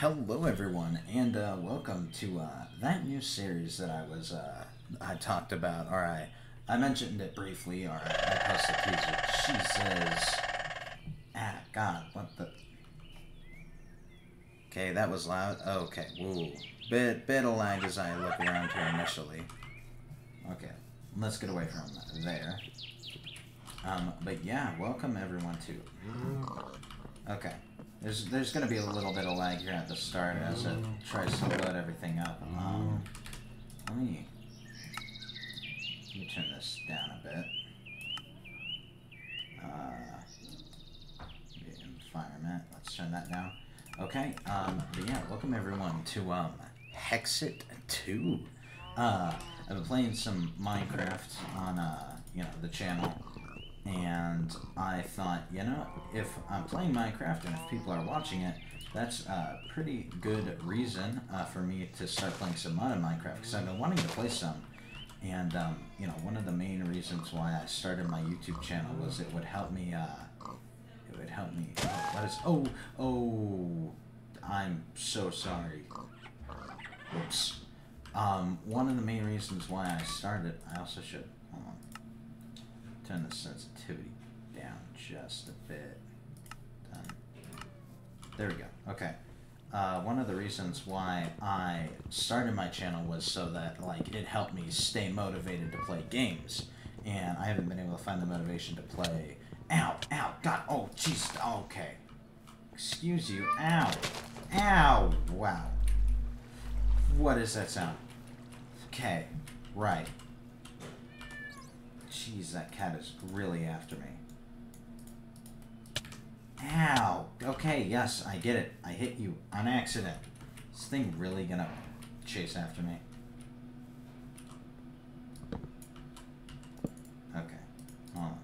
Hello, everyone, and uh, welcome to uh, that new series that I was uh, I talked about, or I I mentioned it briefly, or I, I posted a teaser. She says, "Ah, God, what the." Okay, that was loud. Okay, woo, bit bit of lag as I look around here initially. Okay, let's get away from there. Um, but yeah, welcome everyone to. Okay. There's there's gonna be a little bit of lag here at the start as it tries to load everything up. Um, let me let me turn this down a bit. Uh, environment. Let's turn that down. Okay. Um, but yeah, welcome everyone to um Hexxit Two. Uh, I've been playing some Minecraft on uh you know the channel and I thought, you know, if I'm playing Minecraft and if people are watching it, that's a pretty good reason uh, for me to start playing some mod in Minecraft because I've been wanting to play some. And, um, you know, one of the main reasons why I started my YouTube channel was it would help me, uh, it would help me, oh, what is, oh, oh, I'm so sorry. Whoops. Um, one of the main reasons why I started, I also should, turn the sensitivity down just a bit. Done. There we go. Okay. Uh, one of the reasons why I started my channel was so that like it helped me stay motivated to play games, and I haven't been able to find the motivation to play. Ow! Ow! God! Oh, jeez! Okay. Excuse you. Ow! Ow! Wow. What is that sound? Okay. Right. Jeez, that cat is really after me. Ow! Okay, yes, I get it. I hit you on accident. Is this thing really gonna chase after me? Okay, hold on.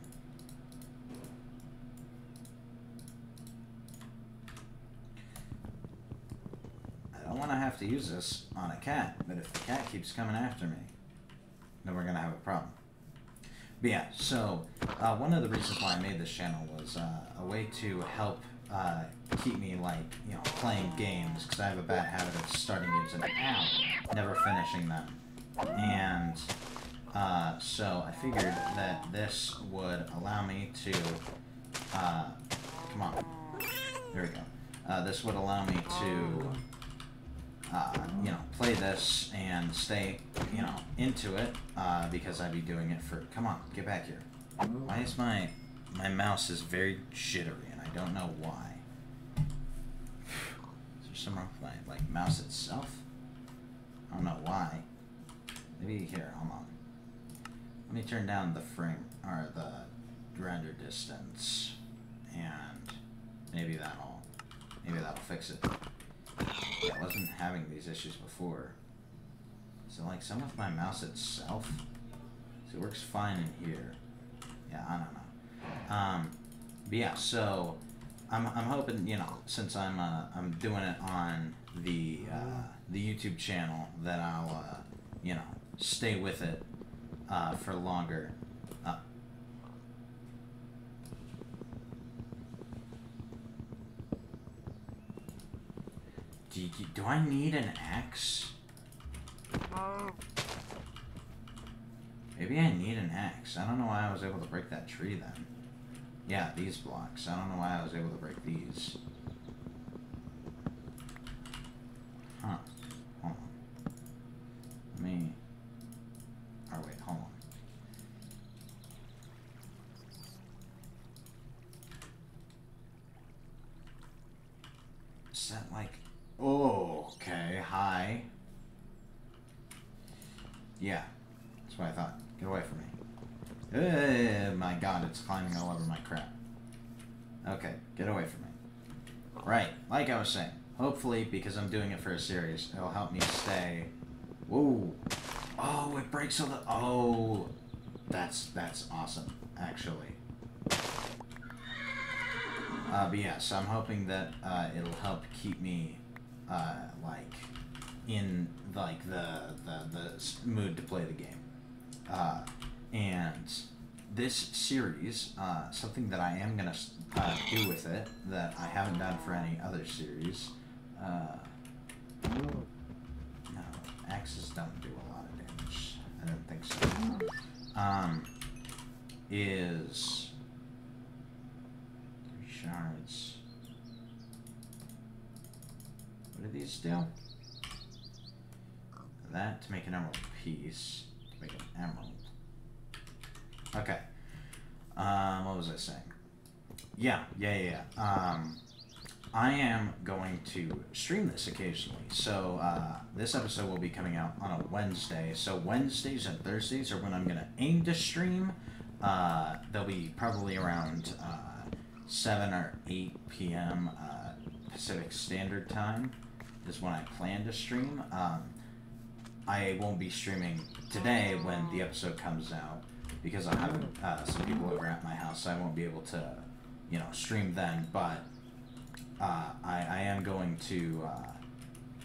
I don't want to have to use this on a cat, but if the cat keeps coming after me, then we're gonna have a problem. But yeah, so uh, one of the reasons why I made this channel was uh, a way to help uh, keep me like you know playing games because I have a bad habit of starting games and never finishing them. And uh, so I figured that this would allow me to uh, come on, there we go. Uh, this would allow me to uh, you know, play this and stay, you know, into it uh, because I'd be doing it for. Come on, get back here. Why is my my mouse is very jittery and I don't know why. Is there some wrong with my like mouse itself? I don't know why. Maybe here. Hold on. Let me turn down the frame or the render distance, and maybe that'll maybe that'll fix it. I wasn't having these issues before. So like some of my mouse itself, so it works fine in here. Yeah, I don't know. Um, but yeah, so I'm, I'm hoping you know since I'm uh, I'm doing it on the uh, the YouTube channel that I'll uh, you know stay with it uh, for longer. Uh, Do, you, do I need an axe? Maybe I need an axe. I don't know why I was able to break that tree then. Yeah, these blocks. I don't know why I was able to break these. Huh. Hold on. Let me... Oh, wait, hold on. Is that like... Oh, okay. Hi. Yeah. That's what I thought. Get away from me. Uh, my god, it's climbing all over my crap. Okay, get away from me. Right, Hopefully, because I'm doing it for a series, it'll help me stay... Whoa! Oh, it breaks all the... Oh! That's, that's awesome, actually. Uh, but yeah, so I'm hoping that uh, it'll help keep me uh, like in like the, the the mood to play the game. Uh, and this series, uh, something that I am gonna uh, do with it that I haven't done for any other series. Uh, no, axes don't do a lot of damage. I don't think so. Um, is three shards. What do these do? That to make an emerald piece. To make an emerald. Okay. Um, what was I saying? Yeah, yeah, yeah. Um, I am going to stream this occasionally. So uh, this episode will be coming out on a Wednesday. So Wednesdays and Thursdays are when I'm going to aim to stream. Uh, they'll be probably around uh, 7 or 8 p.m. Uh, Pacific Standard Time is when I plan to stream. Um, I won't be streaming today when the episode comes out because I have uh, some people over at my house. So I won't be able to, you know, stream then. But uh, I, I am going to uh,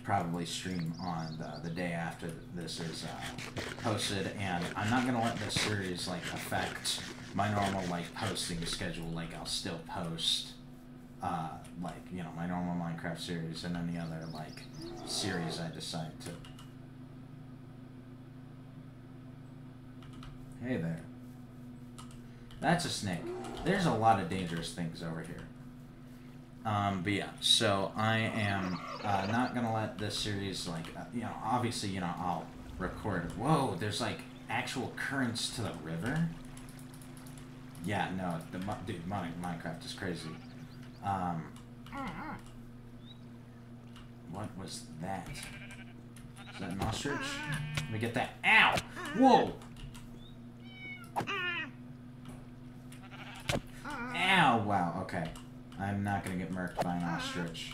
probably stream on the, the day after this is uh, posted, and I'm not gonna let this series like affect my normal like posting schedule. Like I'll still post. Uh, like you know my normal Minecraft series and any other like series I decide to. Hey there. That's a snake. There's a lot of dangerous things over here. Um, but yeah, so I am uh, not gonna let this series like uh, you know obviously you know I'll record. Whoa, there's like actual currents to the river. Yeah, no, the dude, Minecraft is crazy. Um, what was that? Is that an ostrich? Let me get that. Ow! Whoa! Ow! Wow. Okay. I'm not gonna get murked by an ostrich.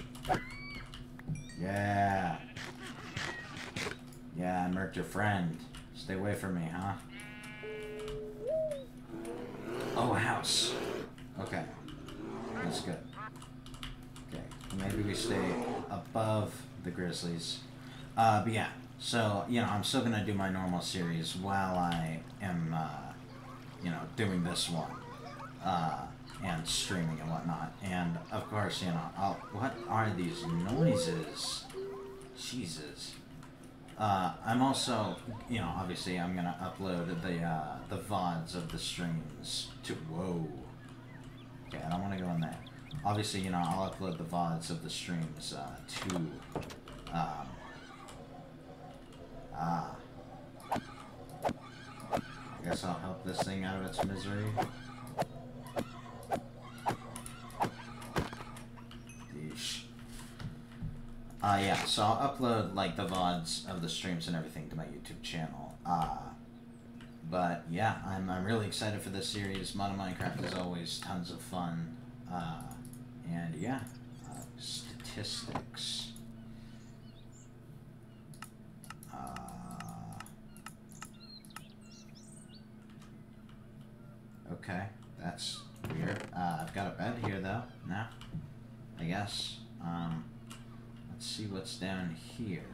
Yeah. Yeah, I murked your friend. Stay away from me, huh? Oh, a house. Okay. That's good. Okay. Maybe we stay above the grizzlies. Uh, but yeah. So, you know, I'm still gonna do my normal series while I am, uh, you know, doing this one. Uh, and streaming and whatnot. And of course, you know, I'll, what are these noises? Jesus. Uh, I'm also, you know, obviously I'm gonna upload the uh, the vods of the streams to. Whoa. Okay, I don't want to go in there. Obviously, you know, I'll upload the vods of the streams uh, to. Um, ah. I guess I'll help this thing out of its misery. Uh, yeah, so I'll upload like the VODs of the streams and everything to my YouTube channel. Uh, but yeah, I'm, I'm really excited for this series. Mono Minecraft is always tons of fun. Uh, and yeah, uh, statistics. Uh, okay, that's weird. Uh, I've got a bed here though, now. I guess. Um, Let's see what's down here.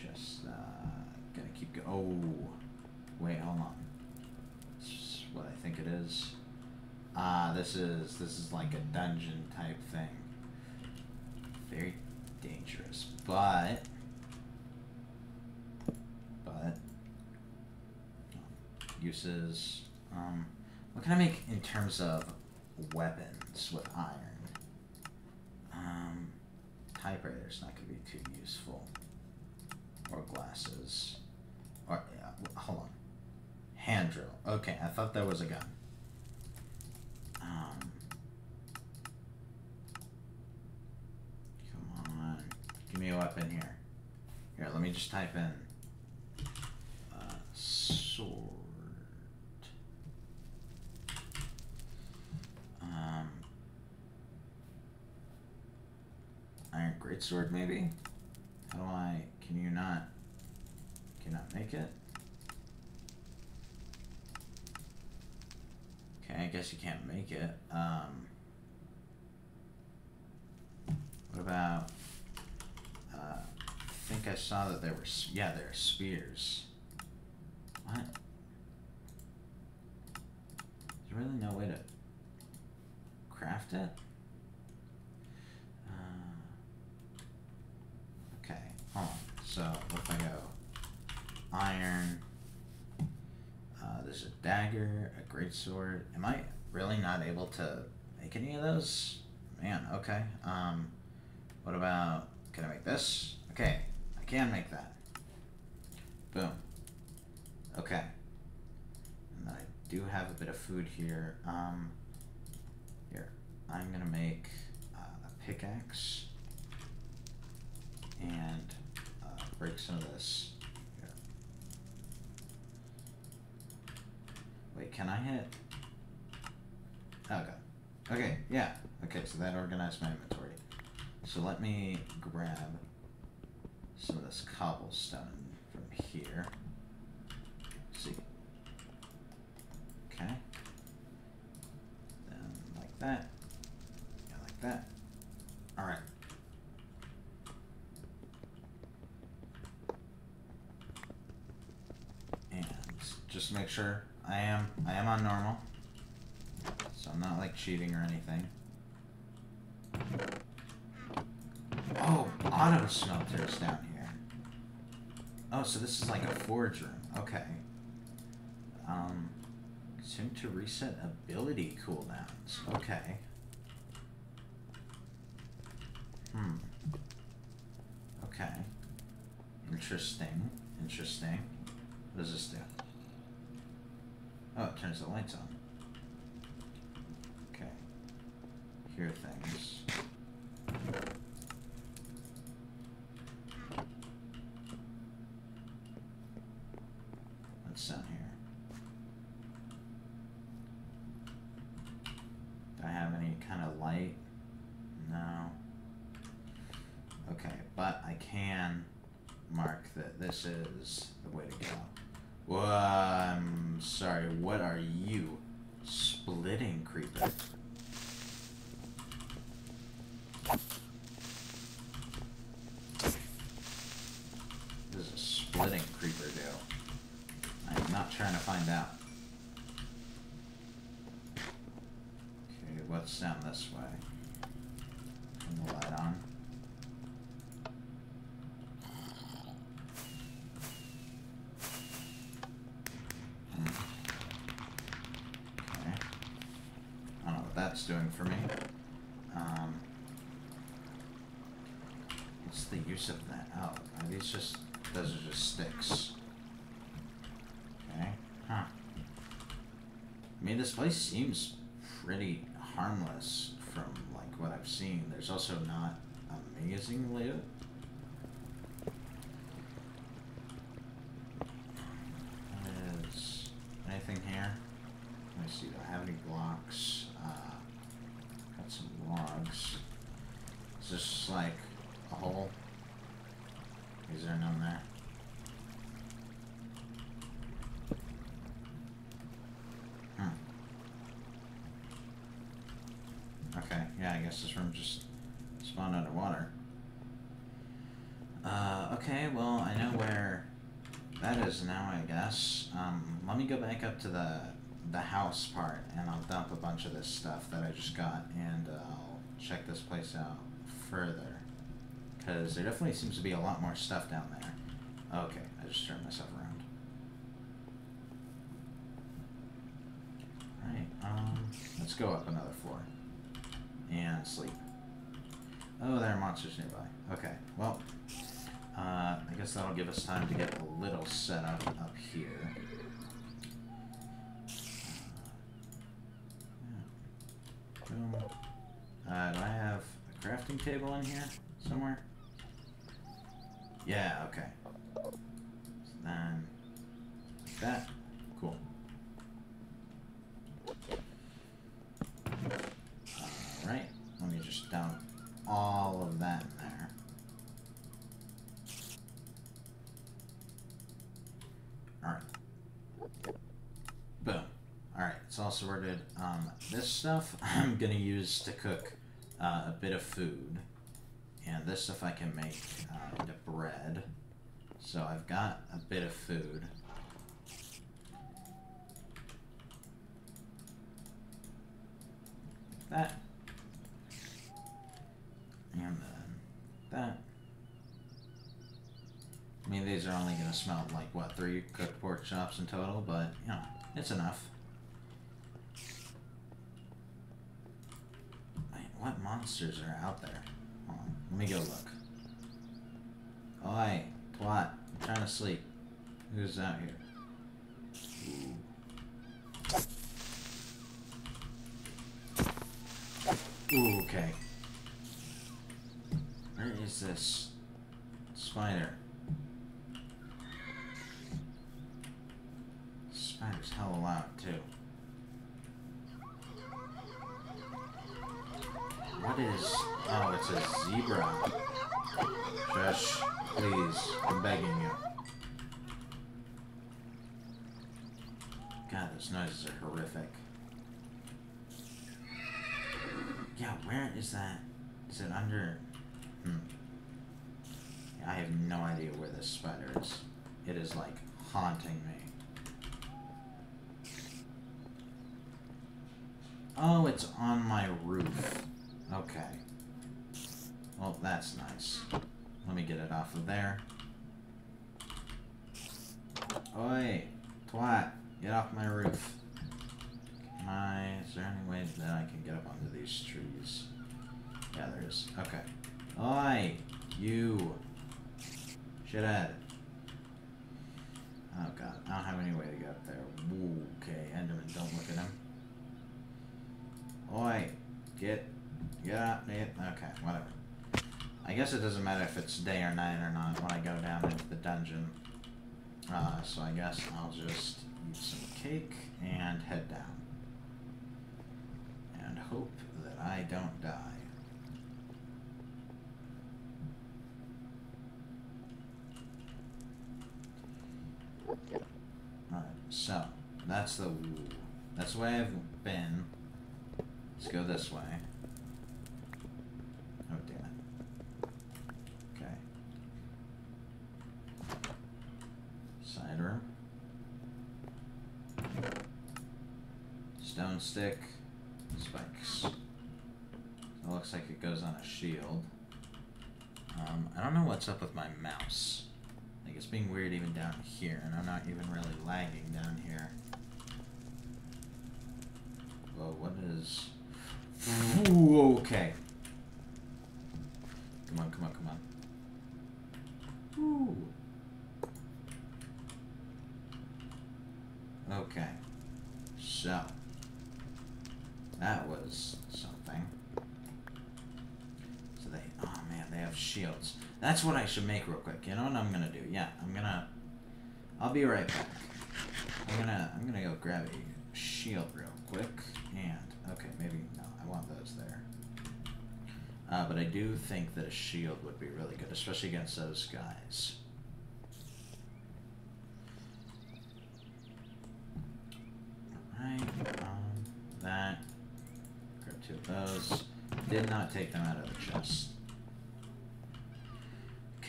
Just, uh, gotta keep going. oh, wait, hold on. This is what I think it is. Ah, uh, this is, this is like a dungeon type thing. Very dangerous, but, but, uses, um, what can I make in terms of weapons with iron? Um, typewriter's not going to be too useful. Or glasses. Or, yeah, hold on. Hand drill. Okay, I thought that was a gun. Um, come on. Give me a weapon here. Here, let me just type in uh, sword. Iron Greatsword, maybe? How do I... Can you not... Cannot make it? Okay, I guess you can't make it. Um... What about... Uh, I think I saw that there were... Yeah, there are spears. What? There's really no way to craft it? Uh, okay, hold on. So, what if I go iron? Uh, there's a dagger, a great sword. Am I really not able to make any of those? Man, okay. Um, what about, can I make this? Okay, I can make that. Boom. Okay. And I do have a bit of food here. Um, here, I'm gonna make uh, a pickaxe and break some of this. Wait, can I hit? Oh, okay. Okay, yeah. Okay, so that organized my inventory. So let me grab some of this cobblestone from here. see. Okay. Then like that. Yeah, like that. Alright. And just make sure I am I am on normal. So I'm not like cheating or anything. Oh, auto smelters down here. Oh, so this is like a forge room. Okay. Um, soon to reset ability cooldowns. Okay. Hmm. Okay. Interesting. Interesting. What does this do? Oh, it turns the lights on. Okay. Hear things. What's down here? Do I have any kind of light? No. Okay, but I can mark that this is the way to go. Well, I'm sorry, what are you? Splitting creeper. What does a splitting creeper do? I'm not trying to find out. Okay, what's down this way? Turn the light on. Hmm. Okay. I don't know what that's doing for me. Um, what's the use of that? Oh, are these just, those are just sticks. Okay, huh. I mean, this place seems pretty harmless from, like, what I've seen. There's also not amazing. Is anything here? Let me see, do I have any blocks? Uh, got some logs. Is this like a hole? Is there none there? Hmm. Okay, yeah, I guess this room just spawned underwater. Uh, okay, well, I know where that is now, I guess. Um, let me go back up to the the house part, and I'll dump a bunch of this stuff that I just got, and uh, I'll check this place out further. Because there definitely seems to be a lot more stuff down there. Okay, I just turned myself around. Alright, um, let's go up another floor. And sleep. Oh, there are monsters nearby. Okay, well, uh, I guess that'll give us time to get a little set up up here. Uh. Uh, do I have a crafting table in here somewhere? Yeah, okay. So then, like that. Cool. Alright, let me just dump all of that in there. Alright. Boom. Alright, it's all sorted. Um, this stuff I'm gonna use to cook uh, a bit of food. And this stuff I can make uh, into bread. So I've got a bit of food. That. And then that. I mean, these are only going to smell like, what, three cooked pork chops in total, but, you know, it's enough. Wait, what monsters are out there? Let me go look. Oh, Oi, twat, I'm trying to sleep. Who's out here? Ooh. Ooh, okay. Where is this spider? Spider's hella loud too. What is? Oh, it's a zebra. Shush, please, I'm begging you. God, those noises are horrific. Yeah, where is that? Is it under? Hmm. I have no idea where this spider is. It is like haunting me. Oh, it's on my roof. Okay. Well, that's nice. Let me get it off of there. Oi, twat, get off my roof. Can I, is there any way that I can get up onto these trees? Yeah, there is. Okay. Oi, you. Shithead. Oh god, I don't have any way to get up there. Ooh, okay, Enderman, don't look at him. Oi, get, up, Nate. Okay, whatever. I guess it doesn't matter if it's day or night or not when I go down into the dungeon. Uh, so I guess I'll just eat some cake and head down. And hope that I don't die. Alright, so, that's the... That's the way I've been. Let's go this way. Oh, damn it. Okay. Side room. Stone stick. Spikes. It looks like it goes on a shield. Um, I don't know what's up with my mouse. Like, it's being weird even down here, and I'm not even really lagging down here. Whoa, what is... Ooh, okay. Come on, come on, come on. Ooh. Okay. So. That was something. So they, oh man, they have shields. That's what I should make real quick. You know what I'm gonna do? Yeah, I'm gonna, I'll be right back. I'm gonna, I'm gonna go grab a shield real quick. And, okay, maybe, no, I want those there. Uh, but I do think that a shield would be really good, especially against those guys. Alright, um, that. Grab two of those. Did not take them out of the chest.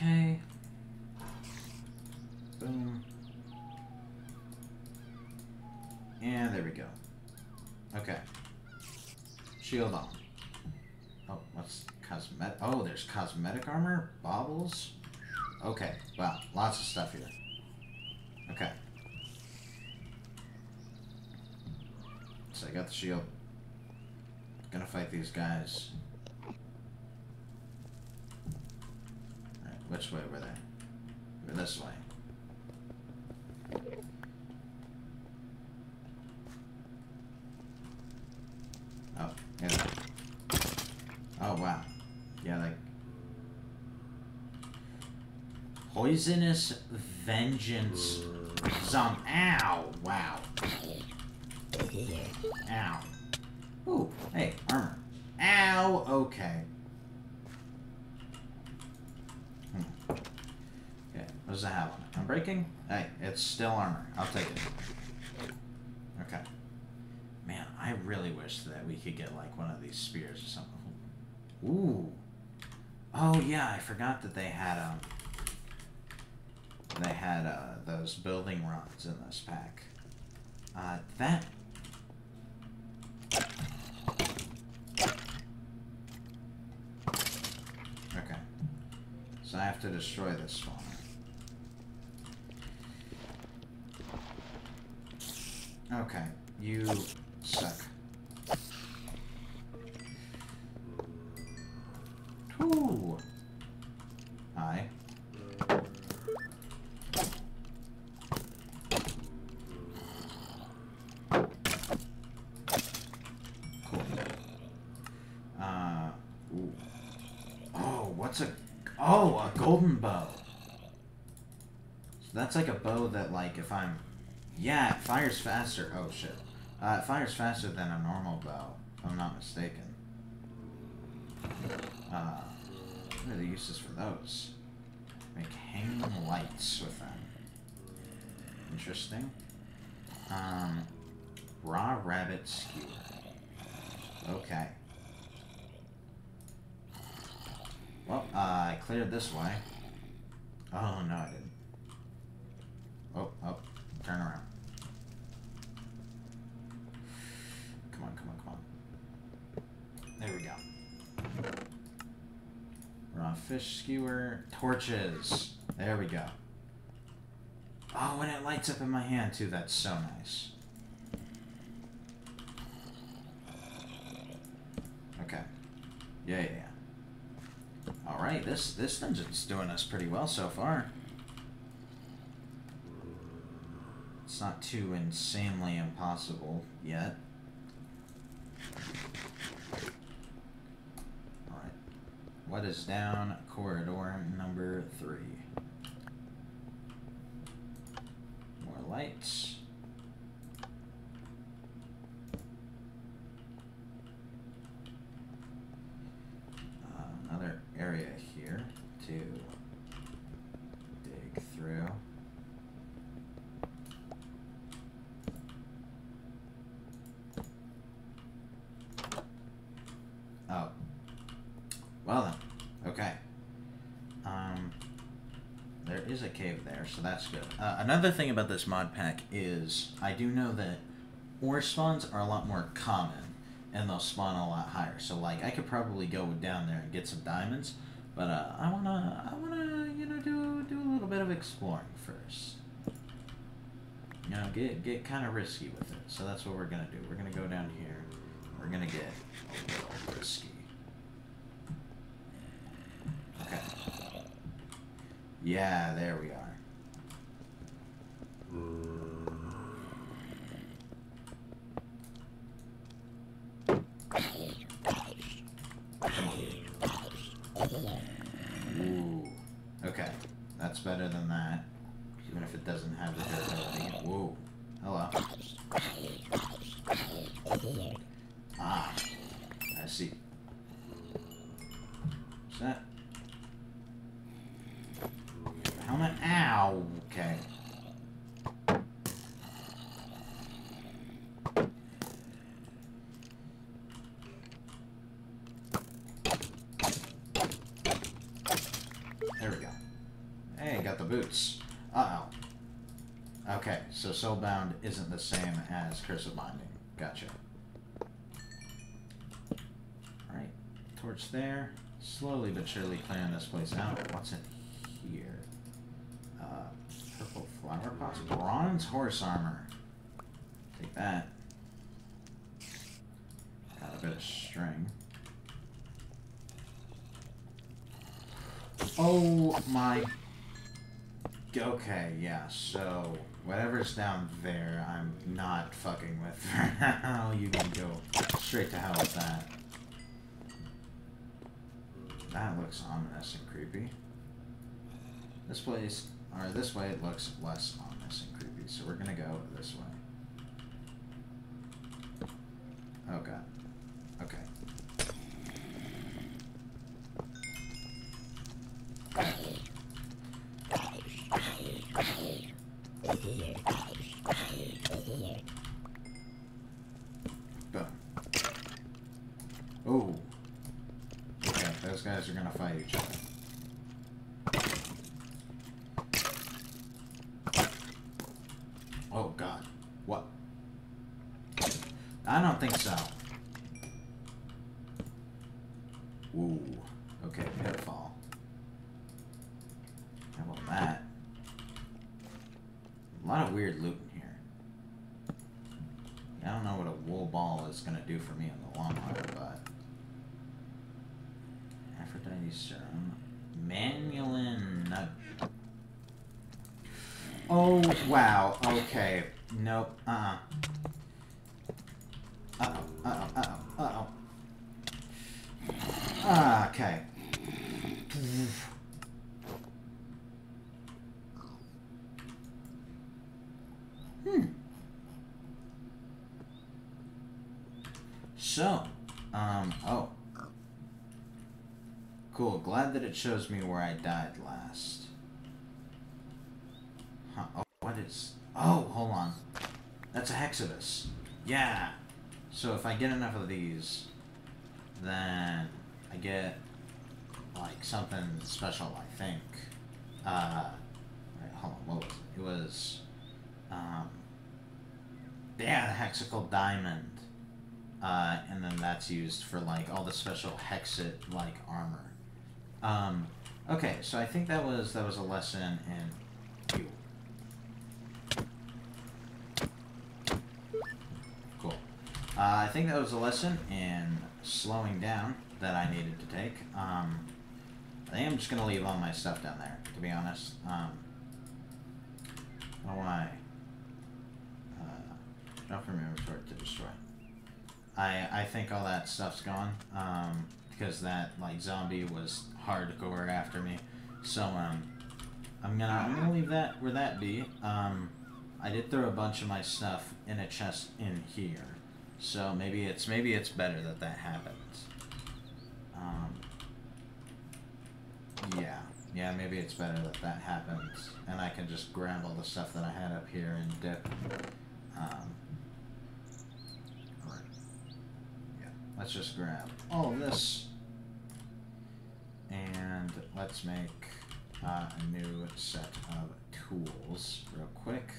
Okay. Boom. And there we go. Okay. Shield on. Oh, what's cosmetic? Oh, there's cosmetic armor? Baubles? Okay, wow, lots of stuff here. Okay. So I got the shield. Gonna fight these guys. Alright, which way were they? This way. Oh, yeah. Oh, wow. Yeah, like... Poisonous Vengeance Zom... Ow! Wow. Ow. Ooh, hey, armor. Ow! Okay. Hmm. Okay, what does that have on it? breaking. Hey, it's still armor. I'll take it. Okay. Man, I really wish that we could get like one of these spears or something. Ooh. Oh yeah, I forgot that they had um they had uh those building rods in this pack. Uh that Okay. So I have to destroy this spawner. Okay, you suck. Whew. Hi. Cool. Uh, ooh. Oh, what's a... Oh, a golden bow. So that's like a bow that, like, if I'm... Yeah, it fires faster. Oh, shit. Uh, it fires faster than a normal bow, if I'm not mistaken. Uh, what are the uses for those? Make hanging lights with them. Interesting. Um, raw rabbit skewer. Okay. Well, uh, I cleared this way. Oh, no, I didn't. Oh, oh, turn around. Come on, come on, come on. There we go. Raw fish skewer. Torches. There we go. Oh, and it lights up in my hand, too. That's so nice. Okay. Yeah, yeah, yeah. Alright, this, this dungeon's doing us pretty well so far. It's not too insanely impossible yet. Alright. What is down corridor number three? More lights. Uh, another area here to dig through. Oh. Well then. Okay. Um, there is a cave there, so that's good. Uh, another thing about this mod pack is I do know that ore spawns are a lot more common, and they'll spawn a lot higher. So like I could probably go down there and get some diamonds, but uh, I wanna I wanna you know do do a little bit of exploring first. You know, get get kind of risky with it. So that's what we're gonna do. We're gonna go down here. We're gonna get a little risky. Okay. Yeah, there we are. Ooh. Okay. That's better than that. Even if it doesn't have the durability. Whoa. Hello. Ah. I see. What's that? Helmet? Ow! Okay. There we go. Hey, got the boots. Uh-oh. Okay, so Soulbound isn't the same as Curse of Binding. Gotcha. Alright, torch there. Slowly but surely clearing this place out. What's in here? Uh, purple flower pots. Bronze horse armor. Take that. Got a bit of string. Oh my. Okay, yeah, so whatever's down there, I'm not fucking with for now. You can go straight to hell with that. That looks ominous and creepy. This place, or this way, it looks less ominous and creepy, so we're gonna go this way. Oh god. Okay. Boom. Oh. Okay, those guys are gonna fight each other. Oh god. What? I don't think so. Ooh. Okay, pitfall. How about that. A lot of weird loot in here. I don't know what a wool ball is gonna do for me in the long run, but Serum, Manulin. Oh wow. Okay. Nope. Uh. Uh. Uh oh. Uh oh. Uh oh. Uh oh. Ah. Okay. Hmm. So, um, oh. Cool, glad that it shows me where I died last. Huh, oh, what is... Oh, hold on. That's a Hexodus. Yeah. So if I get enough of these, then I get, like, something special, I think. Uh, wait, hold on, what was it? It was, um, yeah, the Hexical Diamond. Uh, and then that's used for like all the special Hexxit like armor. Um, okay, so I think that was that was a lesson in fuel. Cool. Uh, I think that was a lesson in slowing down that I needed to take. Um, I think I'm just gonna leave all my stuff down there, to be honest. Um, I don't why. Uh, drop from inventory to destroy. I I think all that stuff's gone. Um, because that like zombie was hardcore after me. So um, I'm gonna I'm gonna leave that where that be. Um, I did throw a bunch of my stuff in a chest in here, so maybe it's maybe it's better that that happens. Um, yeah, yeah, maybe it's better that that happens, and I can just grab all the stuff that I had up here and dip. Um. Yeah, let's just grab all this and let's make uh, a new set of tools real quick.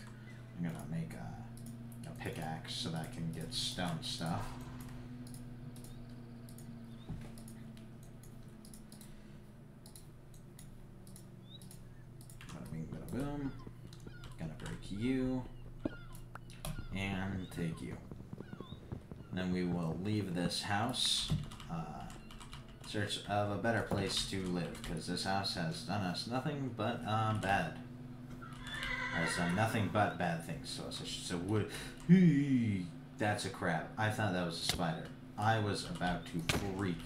I'm gonna make a, a pickaxe so that I can get stone stuff. Boom. Gonna break you and take you. then we will leave this house. Uh, search of a better place to live, because this house has done us nothing but um, bad. Has done nothing but bad things to us. So would that's a crab. I thought that was a spider. I was about to freak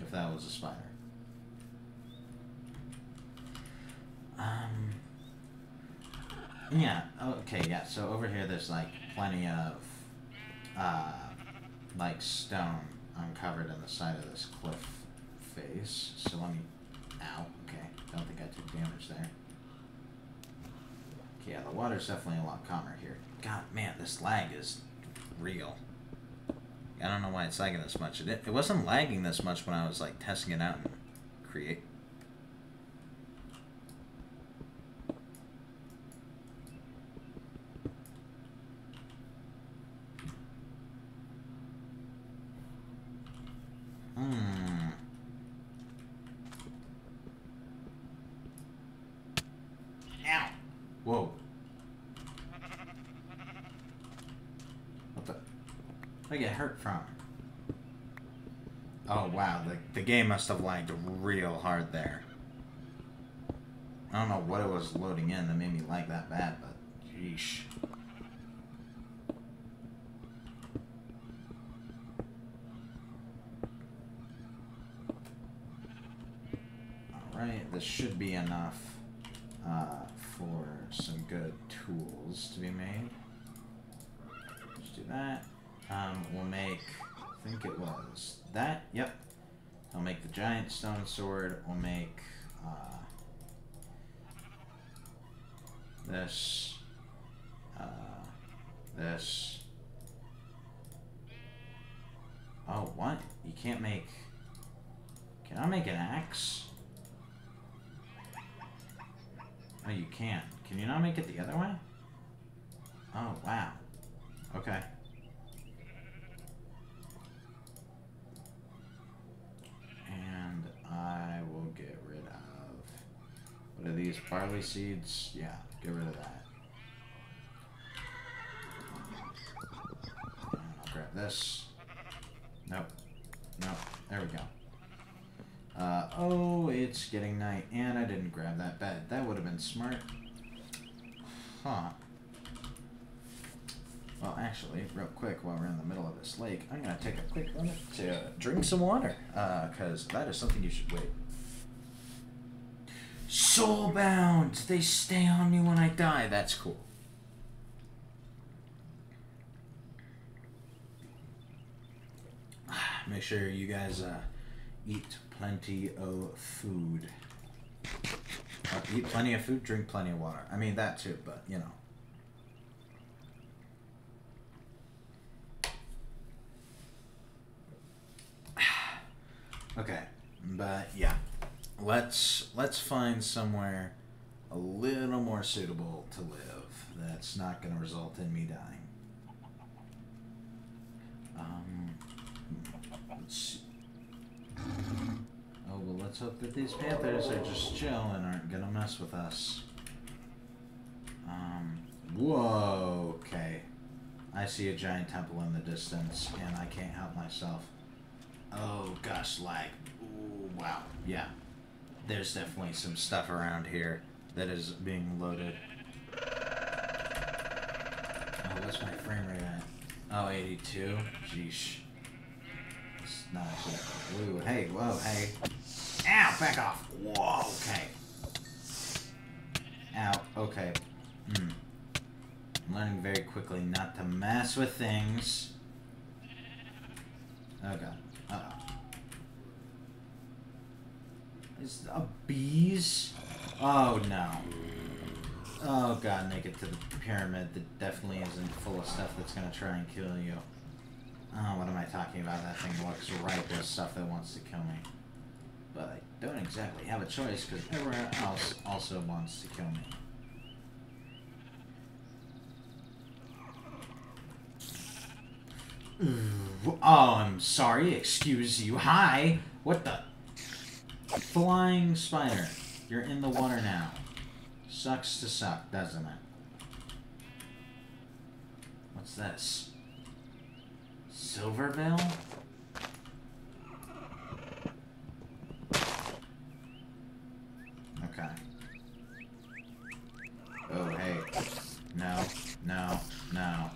if that was a spider. Um. Yeah. Okay. Yeah. So over here, there's like plenty of uh, like stone uncovered in the side of this cliff face. So let me... Ow, okay. Don't think I took damage there. Okay, yeah, the water's definitely a lot calmer here. God, man, this lag is real. I don't know why it's lagging this much. It, it wasn't lagging this much when I was, like, testing it out and create... Hmm. Ow. Whoa. What the? I get hurt from? Oh wow, the, game must have lagged real hard there. I don't know what it was loading in that made me lag that bad, but yeesh. Alright, this should be enough uh, for some good tools to be made. Let's do that. Um, we'll make, I think it was that, yep. I'll make the giant stone sword, we'll make uh, this, uh, this. Oh, what? You can't make, can I make an axe? Oh, you can. Can you not make it the other way? Oh, wow. Okay. And I will get rid of these barley seeds. Yeah, get rid of that. And I'll grab this. Nope. Nope. There we go. Uh, oh, it's getting night, and I didn't grab that bed. That would have been smart. Huh. Well, actually, real quick, while we're in the middle of this lake, I'm going to take a quick minute to drink some water, because uh, that is something you should wait. Soulbound! They stay on me when I die. That's cool. Make sure you guys uh, eat plenty of food. Uh, eat plenty of food, drink plenty of water. I mean, that too, but you know. Okay, but yeah, let's let's find somewhere a little more suitable to live. That's not going to result in me dying. Um, let's see. Oh, well, let's hope that these panthers are just chill and aren't gonna mess with us. Um, whoa, okay. I see a giant temple in the distance, and I can't help myself. Oh, gosh, lag. Ooh, wow, yeah. There's definitely some stuff around here that is being loaded. Oh, what's my frame rate at? Oh, 82? Jeesh. It's not good. Ooh, hey, whoa, hey. Ow, back off. Whoa, okay. Ow, okay. Hmm. I'm learning very quickly not to mess with things. Oh god. Uh. Is a bees? Oh no. Oh god, make it to the pyramid that definitely isn't full of stuff that's gonna try and kill you. Oh, what am I talking about? That thing looks ripe with stuff that wants to kill me. But I don't exactly have a choice because everyone else also wants to kill me. Oh, I'm sorry. Excuse you. Hi. What the? Flying spider. You're in the water now. Sucks to suck, doesn't it? What's this? Silverbill? Okay. Oh, hey. No, no, no.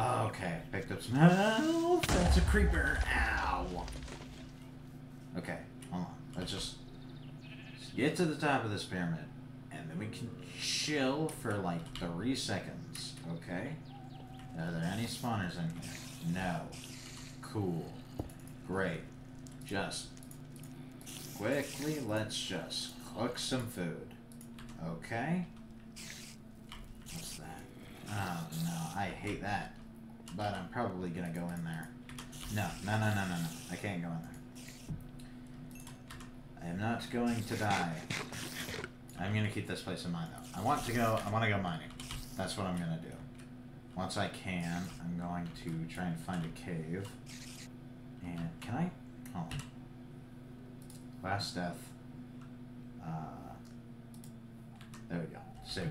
Okay, picked up some health. That's a creeper. Ow. Okay, hold on. Let's just get to the top of this pyramid. And then we can chill for like three seconds. Okay? Are there any spawners in here? No. Cool. Great. Just quickly, let's just cook some food. Okay? What's that? Oh, no. I hate that. But I'm probably gonna go in there. No, no, no, no, no, no. I can't go in there. I am not going to die. I'm gonna keep this place in mind, though. I want to go, I want to go mining. That's what I'm gonna do. Once I can, I'm going to try and find a cave. And, can I? Oh. Last death. Uh, there we go. Save.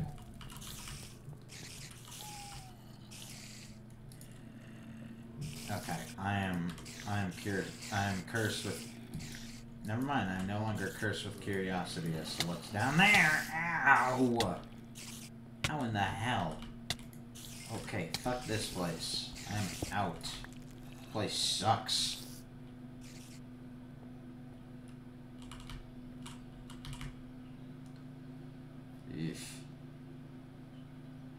Okay, I am, I am cured. I am cursed with. Never mind. I'm no longer cursed with curiosity as to what's down there. Ow! How in the hell? Okay, fuck this place. I'm out. This place sucks. Eesh.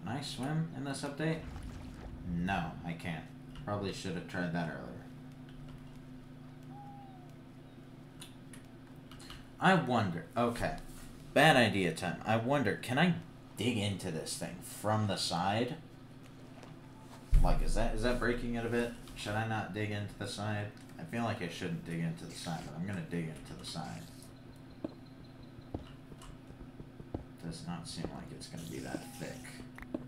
Can I swim in this update? No, I can't. Probably should have tried that earlier. I wonder. Okay. Bad idea time. I wonder, can I dig into this thing from the side? Like, is that is that breaking it a bit? Should I not dig into the side? I feel like I shouldn't dig into the side, but I'm gonna dig into the side. Does not seem like it's gonna be that thick.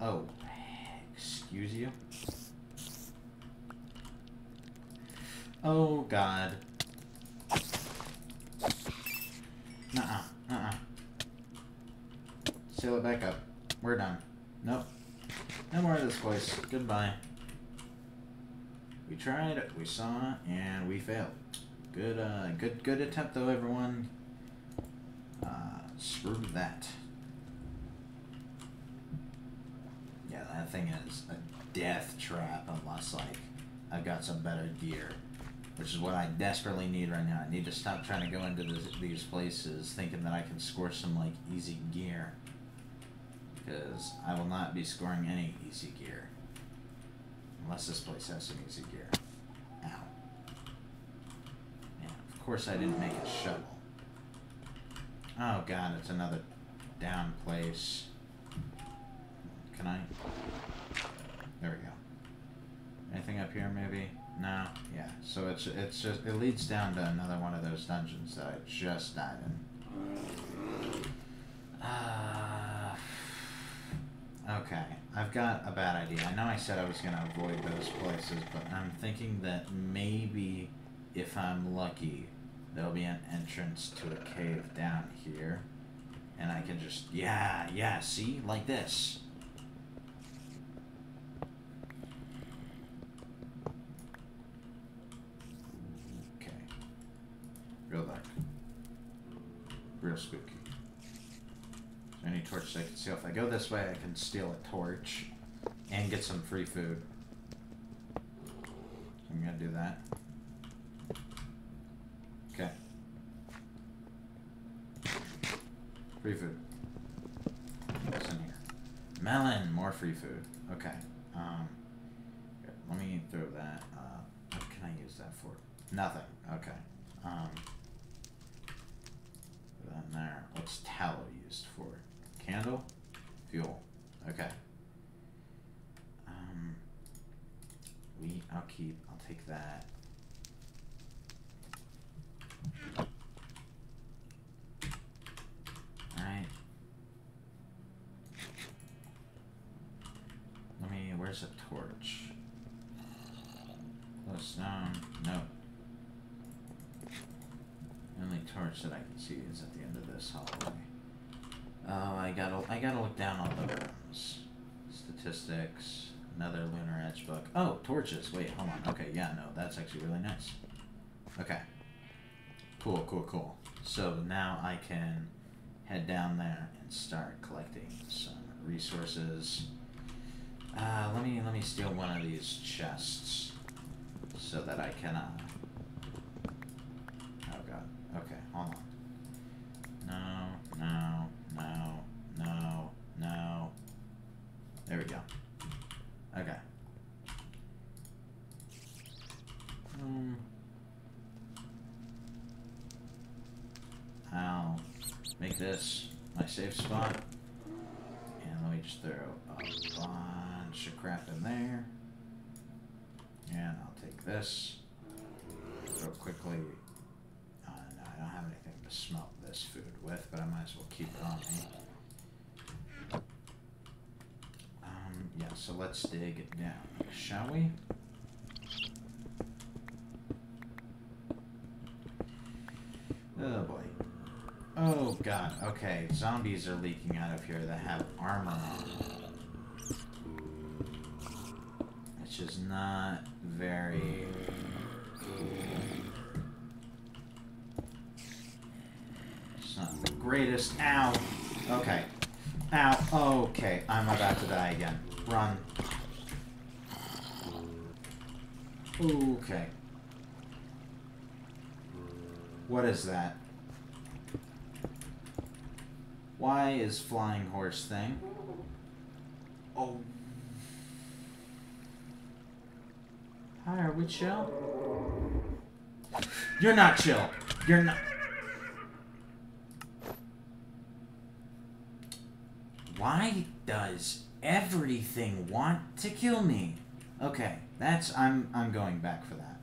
Oh, Excuse you? Oh, God. Nuh-uh. Uh-uh. Seal it back up. We're done. Nope. No more of this place. Goodbye. We tried, we saw, and we failed. Good, uh, good, good attempt though, everyone. Uh, screw that. That thing is a death trap unless, like, I've got some better gear. Which is what I desperately need right now. I need to stop trying to go into this, these places thinking that I can score some, like, easy gear. Because I will not be scoring any easy gear. Unless this place has some easy gear. Ow. Yeah, of course I didn't make a shovel. Oh god, it's another down place. Can I? There we go. Anything up here, maybe? No? Yeah. So it's it's just it leads down to another one of those dungeons that I just died in. Uh, okay. I've got a bad idea. I know I said I was gonna avoid those places, but I'm thinking that maybe if I'm lucky, there'll be an entrance to a cave down here. And I can just yeah, yeah, see? Like this. Okay. Real dark. Real spooky. Any torches I can steal? If I go this way, I can steal a torch and get some free food. I'm gonna do that. Okay. Free food. What's in here? Melon, more free food. Okay. Um, let me throw that. Uh, what can I use that for? Nothing. Okay. Um, there. What's tallow used for? Candle? Fuel. Okay. Um, wheat, I'll keep. I'll take that. Alright. Let me, where's a torch? Close down. No. The only torch that I can see is at the end of this hallway. Oh, I gotta, I gotta look down all the rooms. Statistics, another lunar edge book. Oh, torches. Wait, hold on. Okay, yeah, no, that's actually really nice. Okay. Cool, cool, cool. So now I can head down there and start collecting some resources. Uh, let me let me steal one of these chests so that I can. Uh... Okay, hold on. No, no, no, no, no. There we go. Okay. Um. I'll make this my safe spot. And let me just throw a bunch of crap in there. And I'll take this real quickly. Uh, no, I don't have anything to smelt this food with, but I might as well keep it on me. Um, yeah, so let's dig it down, shall we? Oh boy. Oh god, okay. Zombies are leaking out of here that have armor on. Which is not very It's not the greatest. Ow! Okay. Ow. Okay. I'm about to die again. Run. Okay. What is that? Why is flying horse thing? Oh. Hi, are we chill? You're not chill. You're not. Why does everything want to kill me? Okay, that's I'm I'm going back for that.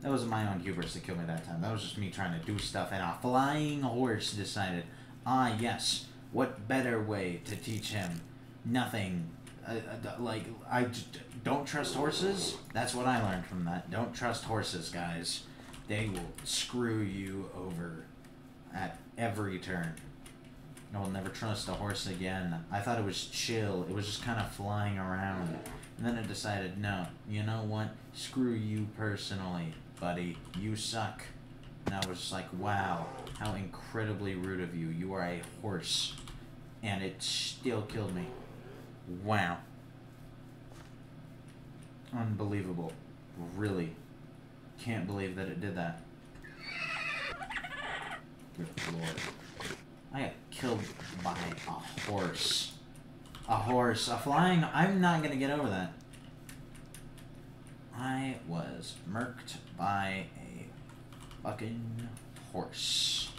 That wasn't my own hubris that killed me that time. That was just me trying to do stuff, and a flying horse decided, ah yes, what better way to teach him nothing? Uh, uh, like I j- don't trust horses. That's what I learned from that. Don't trust horses, guys. They will screw you over at every turn. I will never trust a horse again. I thought it was chill. It was just kind of flying around. And then I decided, no, you know what? Screw you personally, buddy. You suck. And I was just like, wow, how incredibly rude of you. You are a horse. And it still killed me. Wow. Unbelievable. Really. Can't believe that it did that. Good lord. I got killed by a horse. A horse. A flying... I'm not gonna get over that. I was murked by a fucking horse.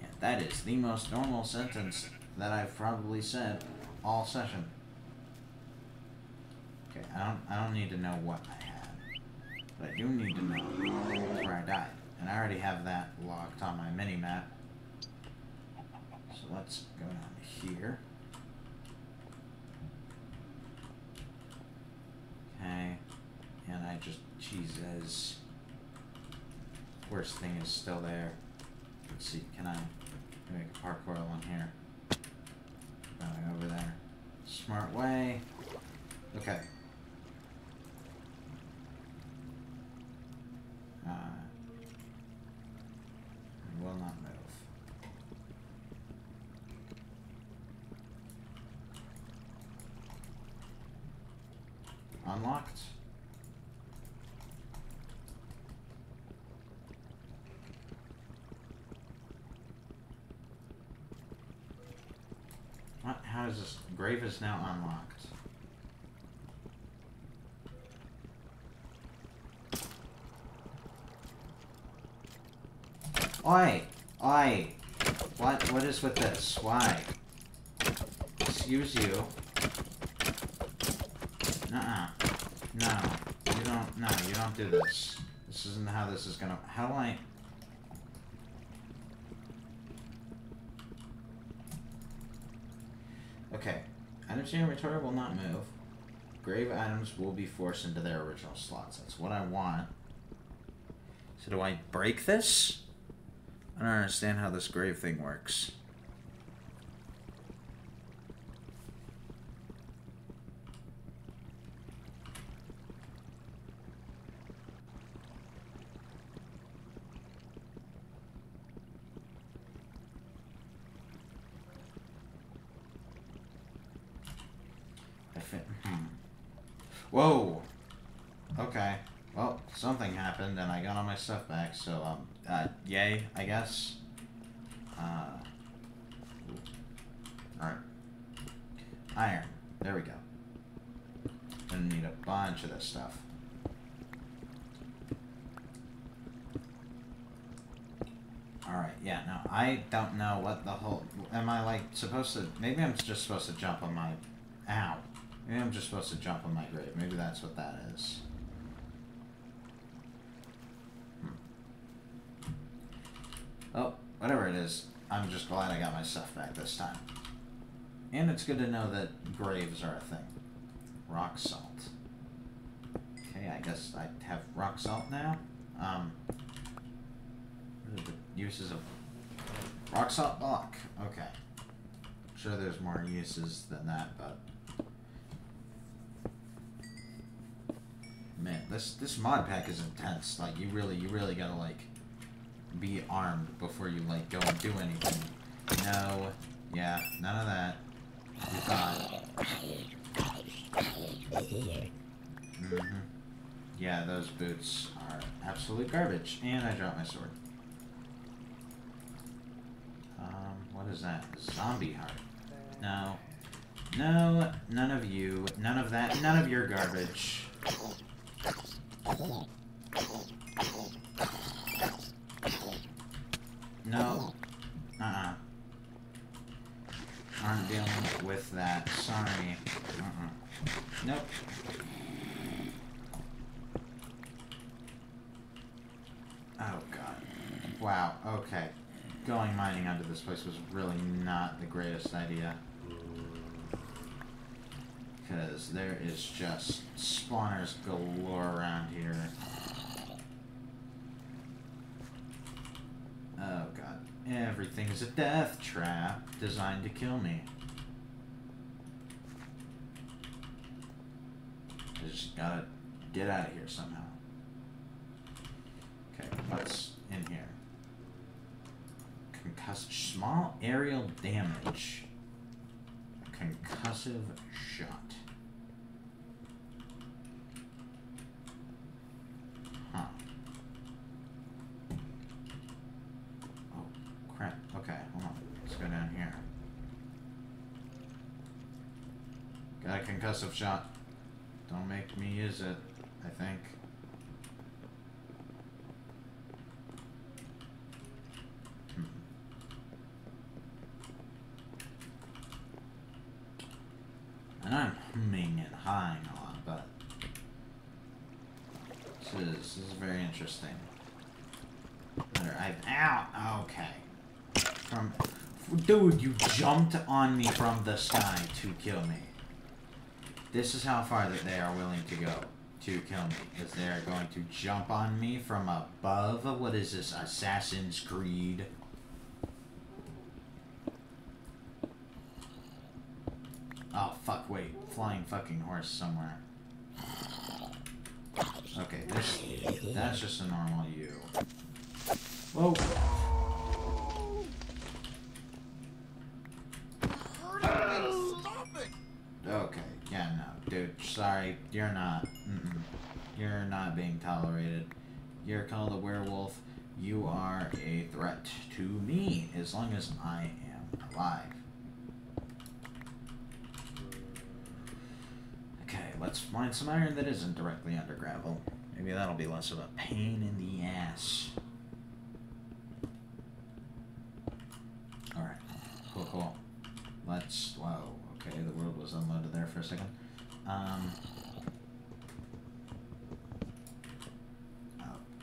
Yeah, that is the most normal sentence that I've probably said all session. Okay, I don't I don't need to know what I had. But I do need to know where I died. And I already have that locked on my mini-map. Let's go down here. Okay. And I just, Jesus. Worst thing is still there. Let's see, can I make a parkour along here? Going over there. Smart way. Okay. Uh, will not move. Unlocked. What? How is this? Grave is now unlocked. Oi! Oi! What? What is with this? Why? Excuse you. Nuh-uh. No. You don't, no, you don't do this. This isn't how this is gonna, how do I... Okay. Items in your inventory will not move. Grave items will be forced into their original slots. That's what I want. So do I break this? I don't understand how this grave thing works. I fit. Hmm. Whoa. Okay. Well, something happened, and I got all my stuff back. So, um, uh, yay, I guess. Uh. All right. Iron. There we go. Gonna need a bunch of this stuff. Alright, yeah, no, I don't know what the whole... Am I, like, supposed to... Maybe I'm just supposed to jump on my... Ow. Maybe I'm just supposed to jump on my grave. Maybe that's what that is. Hmm. Oh, whatever it is, I'm just glad I got my stuff back this time. And it's good to know that graves are a thing. Rock salt. Okay, I guess I have rock salt now. Um, uses of rock salt block? Okay. Sure there's more uses than that, but man, this this mod pack is intense. Like you really you really gotta like be armed before you like go and do anything. No, yeah, none of that. You thought. Mm-hmm. Yeah, those boots are absolute garbage. And I dropped my sword. Um, what is that? Zombie heart. No. No, none of you. None of that. None of your garbage. No. Uh-uh. Aren't dealing with that. Sorry. Uh-uh. Nope. Oh god. Wow, okay. Going mining under this place was really not the greatest idea. Because there is just spawners galore around here. Oh god. Everything is a death trap designed to kill me. I just gotta get out of here somehow. Okay, what's in here? Concuss small aerial damage. Concussive shot. Huh. Oh, crap. Okay, hold on. Let's go down here. Concussive shot. Don't make me use it, I think. Hmm. And I'm humming and hawing a lot, but this is, this is very interesting. Better, I've, ow, okay. From, dude, you jumped on me from the sky to kill me. This is how far that they are willing to go to kill me. Is they are going to jump on me from above. What is this? Assassin's Creed. Oh, fuck, wait. Flying fucking horse somewhere. Okay, this, that's just a normal you. Whoa. You're not, mm -mm. You're not being tolerated. You're called a werewolf. You are a threat to me, as long as I am alive. Okay, let's find some iron that isn't directly under gravel. Maybe that'll be less of a pain in the ass. Alright, cool, cool. Let's, whoa, okay, the world was unloaded there for a second. Um,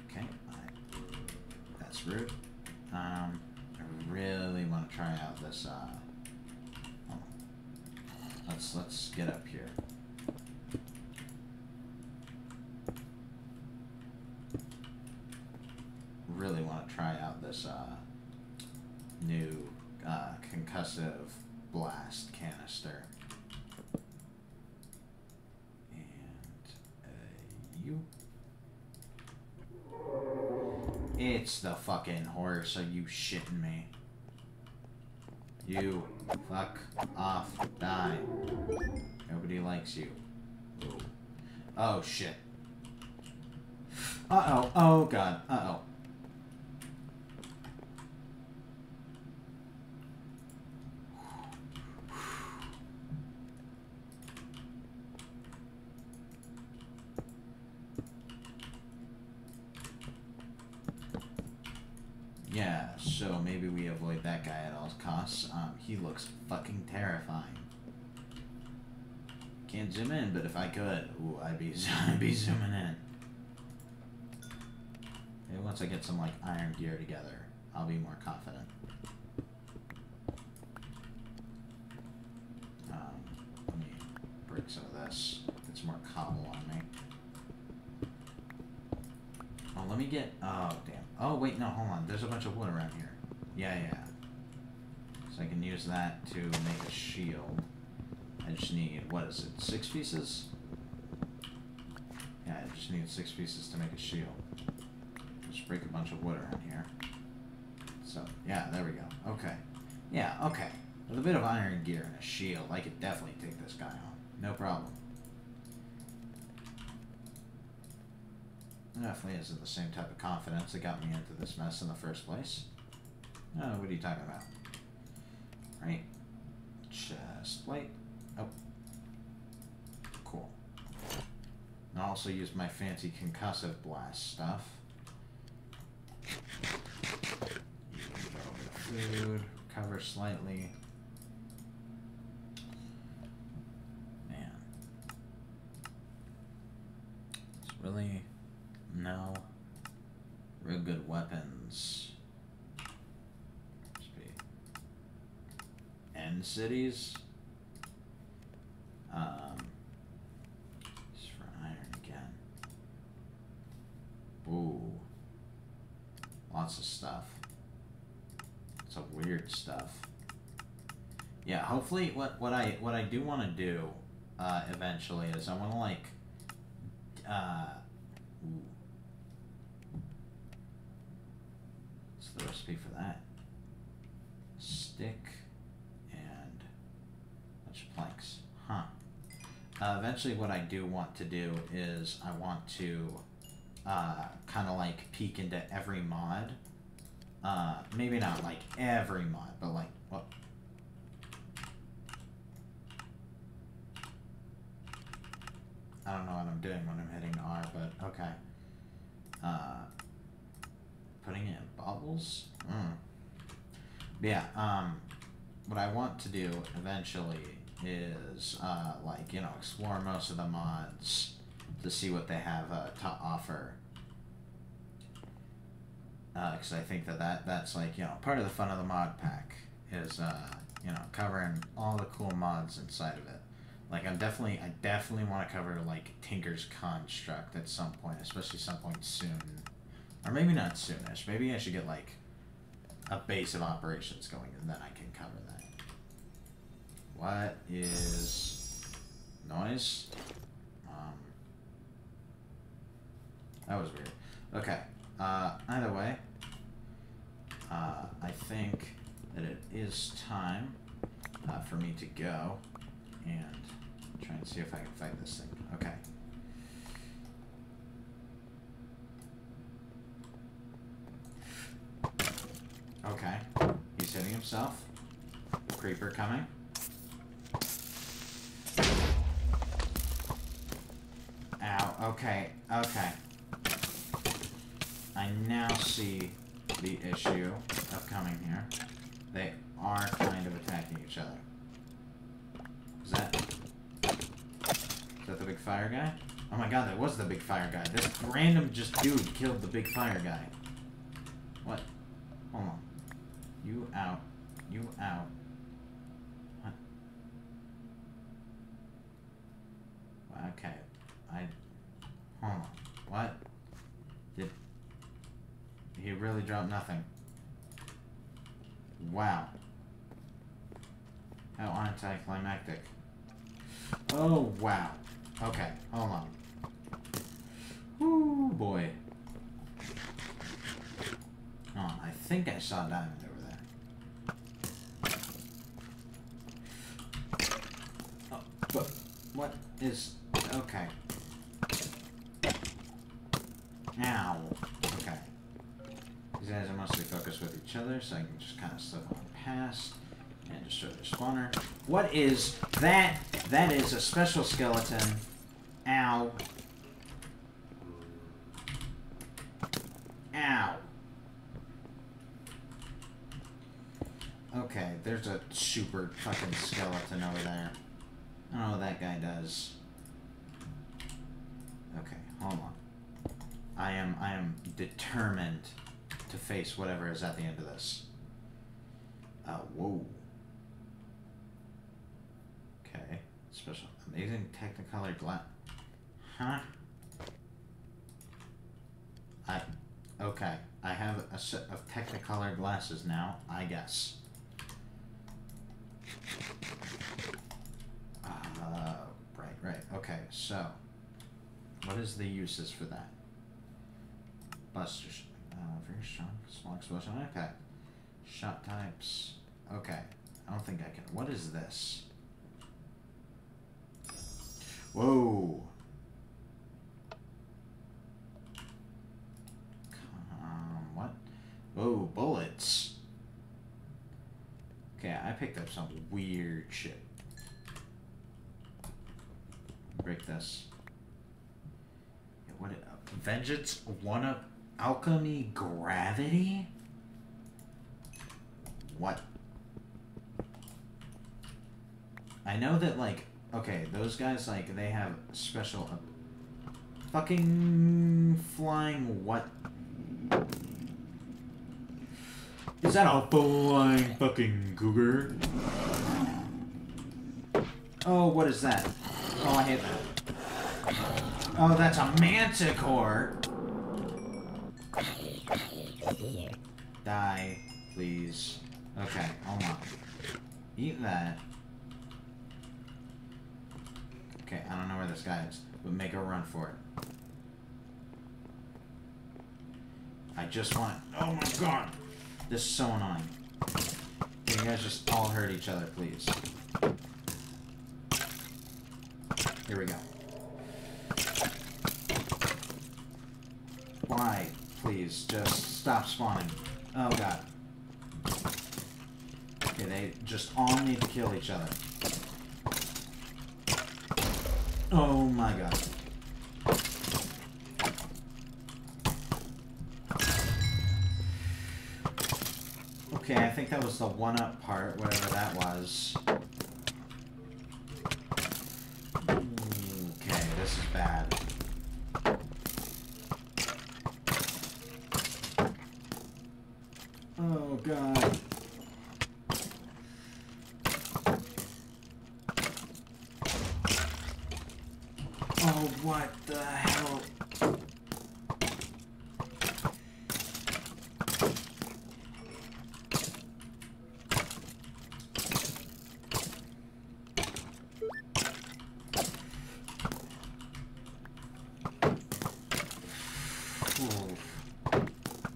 okay, I, that's rude. Um, I really want to try out this, uh, let's, let's get up here. Really want to try out this, uh, new, uh, concussive blast canister. And uh, you. It's the fucking horse. Are you shitting me? You fuck off. Die. Nobody likes you. Oh shit. Uh oh. Oh god. Uh oh. Yeah, so maybe we avoid that guy at all costs. Um, he looks fucking terrifying. Can't zoom in, but if I could, ooh, I'd be, I'd be zooming in. Maybe once I get some, like, iron gear together, I'll be more confident. Um, let me break some of this. Get some more cobble on me. Oh, let me get, oh, damn. Oh, wait, no, hold on. There's a bunch of wood around here. Yeah, yeah. So I can use that to make a shield. I just need, what is it, six pieces? Yeah, I just need six pieces to make a shield. Just break a bunch of wood around here. So, yeah, there we go. Okay. Yeah, okay. With a bit of iron gear and a shield, I could definitely take this guy on. No problem. Definitely isn't the same type of confidence that got me into this mess in the first place. No, what are you talking about? Right. Chest plate. Oh. Cool. And I also use my fancy concussive blast stuff. Food. Slightly. Man. It's really no. Real good weapons. Must be cities. Um, just for iron again. Ooh. Lots of stuff. some weird stuff. Yeah, hopefully what what I what I do want to do uh, eventually is I want to like uh ooh. what's the recipe for that? Stick and a bunch of planks. Huh. Uh, eventually what I do want to do is I want to uh, kind of like peek into every mod. Uh, maybe not like every mod, but like what? I don't know what I'm doing when I'm hitting R, but okay. Uh, putting in bubbles. Mm. Yeah. Um, what I want to do eventually is uh, like you know explore most of the mods to see what they have uh, to offer because uh, I think that, that that's like you know part of the fun of the mod pack is uh, you know covering all the cool mods inside of it. Like I'm definitely I definitely want to cover like Tinkers' Construct at some point, especially some point soon, or maybe not soonish. Maybe I should get like a base of operations going, and then I can cover that. What is noise? Um, that was weird. Okay. Uh, either way, uh, I think that it is time uh, for me to go and try and see if I can fight this thing. Okay. Okay. He's hitting himself. Creeper coming. Okay. Okay. I now see the issue of coming here. They are kind of attacking each other. Is that... Is that the big fire guy? Oh my god, that was the big fire guy. This random just dude killed the big fire guy. What? Hold on. You out. You out. What? Okay. I... Hold on. What? Did... He really dropped nothing. Wow. How anticlimactic. Oh, wow. Okay, hold on. Ooh, boy. Oh, I think I saw a Diamond over there. Oh, but what is... Okay. Ow. Okay. These guys are mostly focused with each other, so I can just kind of slip on past and destroy their spawner. What is that? That is a special skeleton. Ow. Ow. Okay, there's a super fucking skeleton over there. I don't know what that guy does. Okay, hold on. I am I am determined to face whatever is at the end of this. Uh, whoa. Okay, special, amazing Technicolor glass. Huh? I, okay, I have a set of Technicolor glasses now, I guess. Uh, right, right, okay, so, what is the uses for that? Buster, uh, very strong, small explosion, okay. Shot types, okay, I don't think I can, what is this? Whoa. Um, what? Whoa, bullets. Okay, I picked up some weird shit. Break this. Yeah, what? Uh, vengeance, one up, alchemy, gravity. What? I know that like okay, those guys like they have special uh, fucking flying what? Is that a flying fucking cougar? Oh, what is that? Oh, I hate that. Oh, that's a manticore. Die, please. Okay, hold on. Eat that. Okay, I don't know where this guy is, but make a run for it. I just want... Oh my god! This is so annoying. Can you guys just all hurt each other, please? Here we go. Why? Please, just stop spawning. Oh god. Okay, they just all need to kill each other. Oh my god. Okay, I think that was the one-up part, whatever that was. Okay, this is bad. Oh god. Oh, what the hell? Ooh.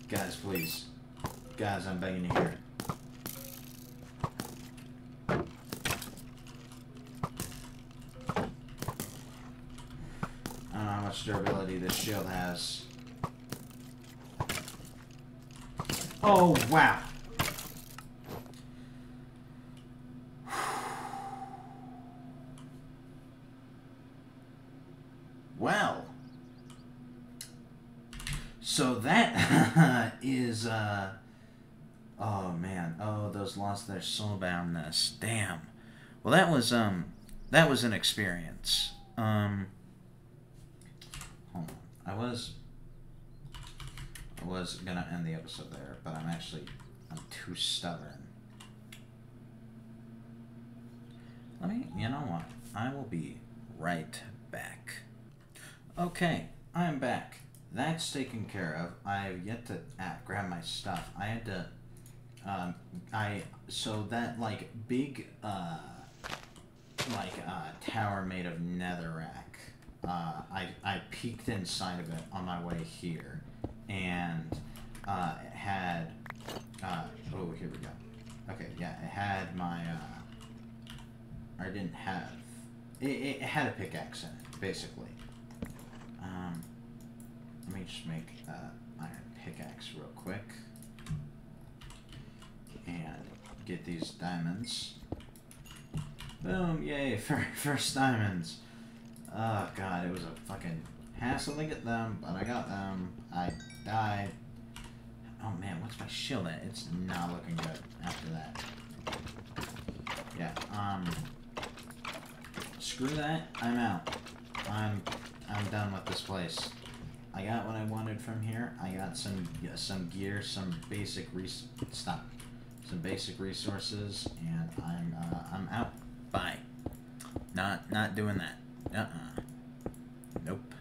Guys, please. I don't know how much durability this shield has. Oh, wow. Well. So that is, uh... Oh, man. Oh, those lost their soulboundness. Damn. Well, that was, um... That was an experience. Um... Hold on. I was... I was gonna end the episode there, but I'm actually... I'm too stubborn. Let me... You know what? I will be right back. Okay, I'm back. That's taken care of. I've yet to ah, grab my stuff. I had to, um, I so that like big uh, like uh, tower made of netherrack. Uh, I I peeked inside of it on my way here, and uh, it had uh, oh here we go. Okay, yeah, it had my uh, I didn't have it, it had a pickaxe in it basically. Um, let me just make uh, iron pickaxe real quick. And get these diamonds. Boom, yay, first diamonds. Oh god, it was a fucking hassle to get them, but I got them. I died. Oh man, what's my shield at? It's not looking good after that. Yeah, um... Screw that, I'm out. I'm I'm done with this place. I got what I wanted from here. I got some some gear, some basic res stop, some basic resources, and I'm uh, I'm out. Bye. Not not doing that. Uh uh. Nope.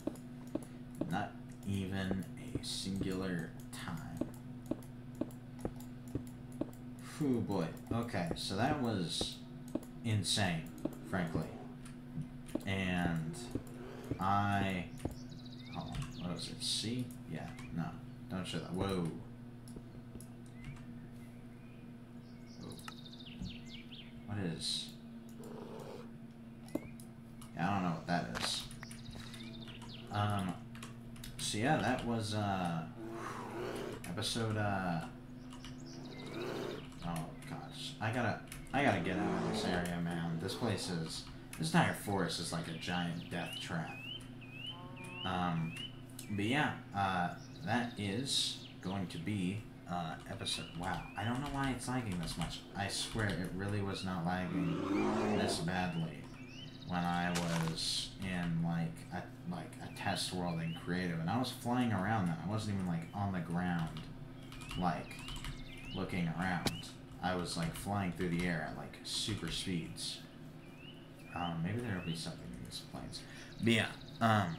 Not even a singular time. Whew boy. Okay, so that was insane, frankly. And I... On, what was it? C? Yeah, no. Don't show that. Whoa. What is... Yeah, I don't know what that is. Um, so yeah, that was, uh, episode, uh, oh gosh, I gotta, I gotta get out of this area, man. This place is, this entire forest is like a giant death trap. Um, but yeah, uh, that is going to be uh, episode. Wow, I don't know why it's lagging this much. I swear it really was not lagging this badly when I was in like a like a test world in creative, and I was flying around then. I wasn't even like on the ground, like looking around. I was like flying through the air at like super speeds. Um, maybe there'll be something in these plains. But yeah, um,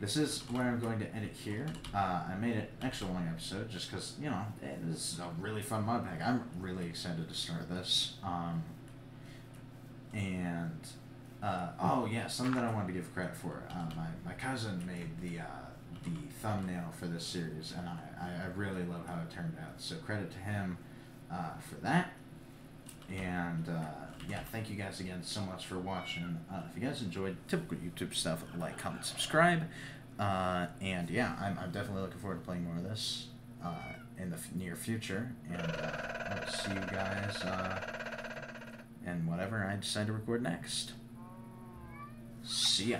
this is where I'm going to edit here. Uh, I made it extra long episode just because, you know, it is a really fun mod pack. I'm really excited to start this. Um, and, uh, oh, yeah, something that I wanted to give credit for. Uh, my, my cousin made the, uh, the thumbnail for this series, and I, I, I really love how it turned out. So credit to him uh, for that. And uh, yeah, thank you guys again so much for watching. Uh, if you guys enjoyed typical YouTube stuff, like, comment, subscribe. Uh, and yeah, I'm, I'm definitely looking forward to playing more of this uh, in the near future. And uh, I'll see you guys uh, in whatever I decide to record next. See ya.